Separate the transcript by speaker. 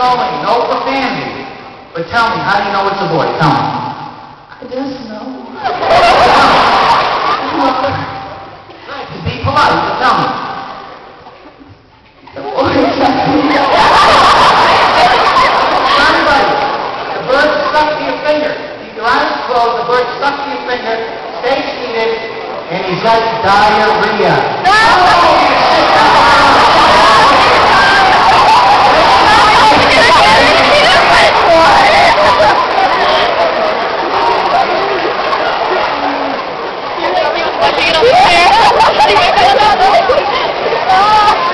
Speaker 1: going, no profanity. But tell me, how do you know it's a boy? Tell me. I
Speaker 2: just know. right,
Speaker 1: to be polite, so tell me.
Speaker 2: The boy.
Speaker 1: The bird stuck to your finger. Your eyes the bird stuck to your finger, stay seated, and he's like diarrhea. No! Oh, the